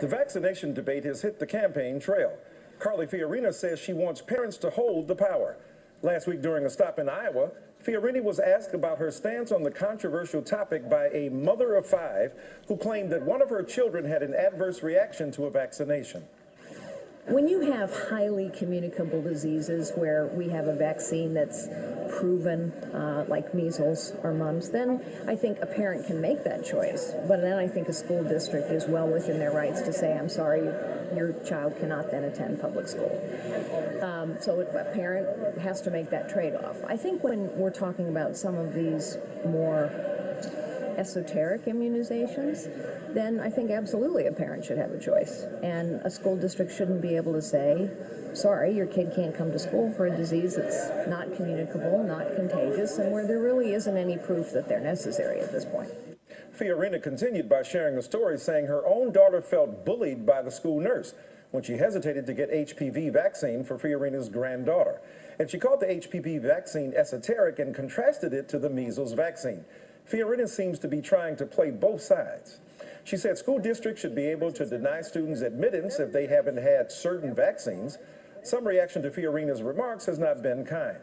The vaccination debate has hit the campaign trail. Carly Fiorina says she wants parents to hold the power. Last week during a stop in Iowa, Fiorina was asked about her stance on the controversial topic by a mother of five who claimed that one of her children had an adverse reaction to a vaccination. When you have highly communicable diseases where we have a vaccine that's proven, uh, like measles or mumps, then I think a parent can make that choice. But then I think a school district is well within their rights to say, I'm sorry, your child cannot then attend public school. Um, so a parent has to make that trade off. I think when we're talking about some of these more esoteric immunizations, then I think absolutely a parent should have a choice. And a school district shouldn't be able to say, sorry, your kid can't come to school for a disease that's not communicable, not contagious, and where there really isn't any proof that they're necessary at this point. Fiorina continued by sharing a story saying her own daughter felt bullied by the school nurse when she hesitated to get HPV vaccine for Fiorina's granddaughter. And she called the HPV vaccine esoteric and contrasted it to the measles vaccine. Fiorina seems to be trying to play both sides. She said school districts should be able to deny students admittance if they haven't had certain vaccines. Some reaction to Fiorina's remarks has not been kind.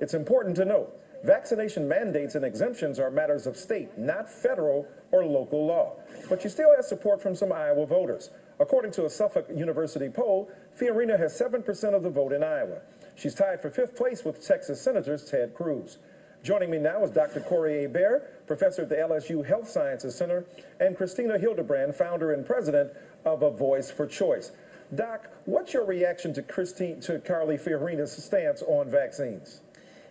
It's important to note, vaccination mandates and exemptions are matters of state, not federal or local law. But she still has support from some Iowa voters. According to a Suffolk University poll, Fiorina has 7% of the vote in Iowa. She's tied for fifth place with Texas Senator Ted Cruz. Joining me now is Dr. Corey Hebert, professor at the LSU Health Sciences Center, and Christina Hildebrand, founder and president of A Voice for Choice. Doc, what's your reaction to Christine, to Carly Fiorina's stance on vaccines?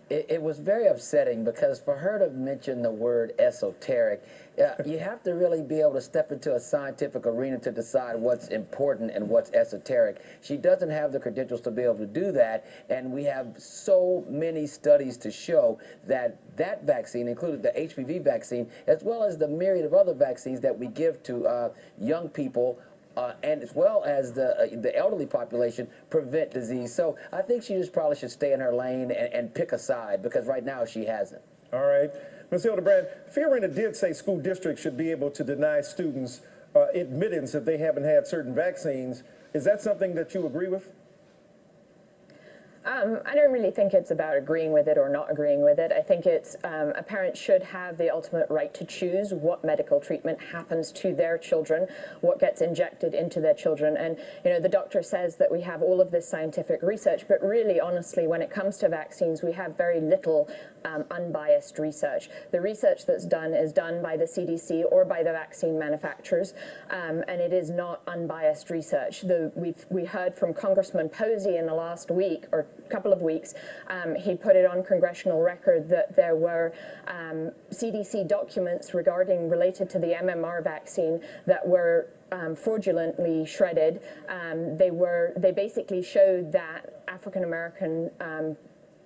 It, it, was very upsetting because for her to mention the word esoteric, uh, you have to really be able to step into a scientific arena to decide what's important and what's esoteric. She doesn't have the credentials to be able to do that, and we have so many studies to show that that vaccine, including the HPV vaccine, as well as the myriad of other vaccines that we give to uh, young people uh, and as well as the uh, the elderly population prevent disease. So I think she just probably should stay in her lane and, and pick a side because right now she hasn't. All right. Ms. Hildebrand, Fiorina did say school districts should be able to deny students uh, admittance if they haven't had certain vaccines. Is that something that you agree with? Um, I don't really think it's about agreeing with it or not agreeing with it. I think it's um, a parent should have the ultimate right to choose what medical treatment happens to their children, what gets injected into their children. And, you know, the doctor says that we have all of this scientific research, but really, honestly, when it comes to vaccines, we have very little um, unbiased research. The research that's done is done by the CDC or by the vaccine manufacturers, um, and it is not unbiased research. The, we've, we heard from Congressman Posey in the last week, or couple of weeks, um, he put it on congressional record that there were um, CDC documents regarding related to the MMR vaccine that were um, fraudulently shredded. Um, they were they basically showed that African American um,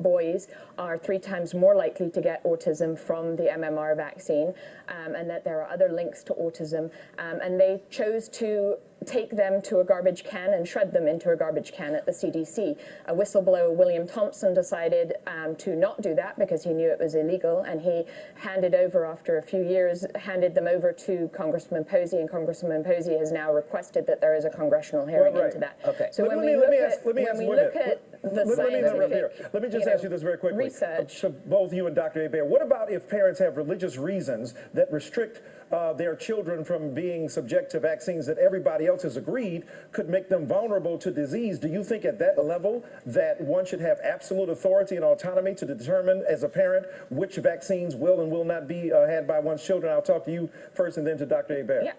boys are three times more likely to get autism from the MMR vaccine, um, and that there are other links to autism. Um, and they chose to take them to a garbage can and shred them into a garbage can at the CDC. A whistleblower, William Thompson, decided um, to not do that because he knew it was illegal, and he handed over, after a few years, handed them over to Congressman Posey, and Congressman Posey has now requested that there is a congressional hearing right. into that. Okay. So let, when we look at, when we look at the let, scientific, let me just ask you this very quickly. Research. To both you and Dr. Hebert, what about if parents have religious reasons that restrict uh, their children from being subject to vaccines that everybody else has agreed could make them vulnerable to disease? Do you think at that level that one should have absolute authority and autonomy to determine as a parent which vaccines will and will not be uh, had by one's children? I'll talk to you first and then to Dr. Hebert. Yeah.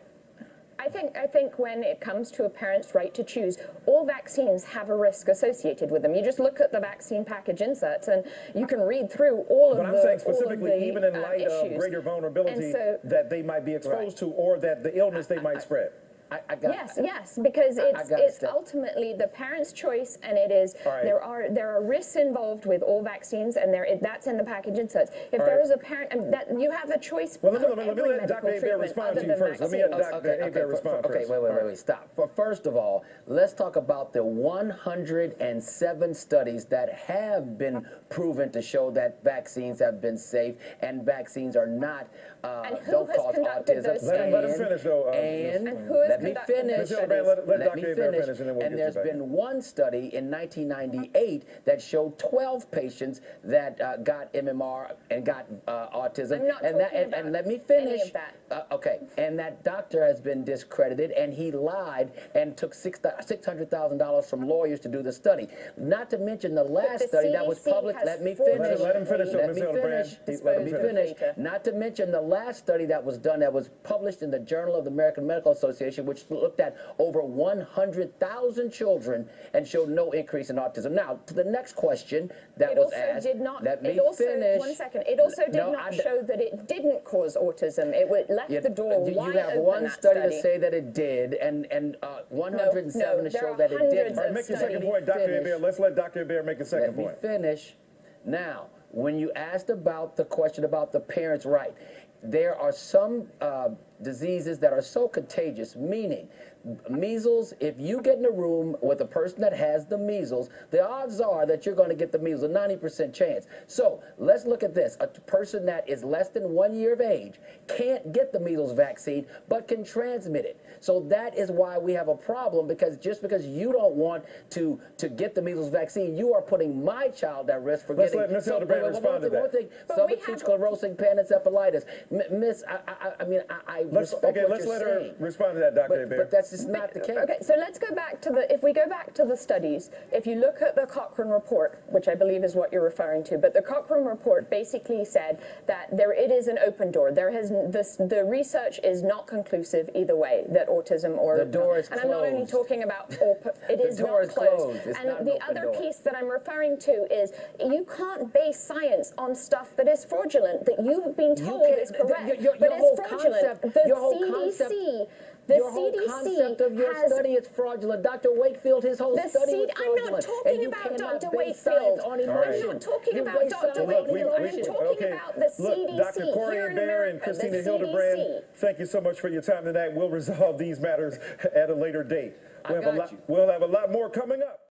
I think, I think when it comes to a parent's right to choose, all vaccines have a risk associated with them. You just look at the vaccine package inserts and you can read through all of I'm the But I'm saying specifically, the, even in uh, light issues. of greater vulnerability so, that they might be exposed right. to or that the illness they might spread. I, I got, yes, yes, because it's it's ultimately the parent's choice, and it is right. there are there are risks involved with all vaccines, and there it, that's in the package inserts. If all there right. is a parent that you have a choice. Well, let me, let me let Dr. Hebert respond to you first. Let me let Dr. Okay, okay, respond okay, first. wait, wait, wait, wait, stop. But first of all, let's talk about the 107 studies that have been proven to show that vaccines have been safe and vaccines are not uh, and who don't has cause conducted autism. Those let, him, let him finish though. Uh, and, and who has let me finish. Ms. Hildebrand, let- let Dr. me Hebert finish, and then we'll and get you there's back. been one study in 1998 that showed 12 patients that uh, got MMR and got uh, autism. I'm not and that, talking and, and about let me any finish. of that. Uh, okay, and that doctor has been discredited, and he lied and took six six hundred thousand dollars from lawyers to do the study. Not to mention the last the study that was CDC published. Let me finish. Let him finish, though, Let me finish. Let me finish. finish. Not to mention the last study that was done that was published in the Journal of the American Medical Association, which looked at over 100,000 children and showed no increase in autism. Now, to the next question that It was also asked. did not. Let me it also, finish. One second. It also did No, not I d- show that it didn't cause autism. It would, left You- the door you, wide you have open. one that study, study to say that it did, and and uh, 107 no, to show that it didn't. All right, make your second point, Dr. Finish. Hebert. Let's let Dr. Hebert make a second Let me point. finish. Now, when you asked about the question about the parents' right, there are some uh, diseases that are so contagious, meaning measles, if you get in a room with a person that has the measles, the odds are that you're going to get the measles, a 90% chance. So let's look at this. A person that is less than one year of age can't get the measles vaccine, but can transmit it. So that is why we have a problem because just because you don't want to, to get the measles vaccine, you are putting my child at risk for Let's getting. let Ms. So- Hildebrand wait, wait, respond to one thing, that. One thing, But we subacute have- sclerosing panencephalitis. M- Miss, I, I, I mean, I, I Let's, respect okay, what let's you're let her respond to that, Dr. But, Hebert. but that's not the case. Okay, so let's go back to the, if we go back to the studies, if you look at the Cochrane report, which I believe is what you're referring to, but the Cochrane report basically said that there, it is an open door. There has, this, the research is not conclusive either way, that autism or. The door is closed. And I'm not only talking about, or, it is door not is closed. It's And not an the other door. piece that I'm referring to is, you can't base science on stuff that is fraudulent, that you have been You told can't- is the- correct, your- your- but your is whole fraudulent. concept- The your whole concept- CDC, the your whole concept of your has study is fraudulent. Dr. Wakefield, his whole the study seed, was I'm fraudulent. not talking you about cannot Dr. base Wakefield. science on I'm emotion. not talking You about base Dr. on Look, Wakefield. we- I'm talking okay. about the Look, CDC Dr. Corey here in Bear and America, the Christina Hildebrand, thank you so much for your time tonight. We'll resolve these matters at a later date. We'll have a lot- We'll have a lot more coming up.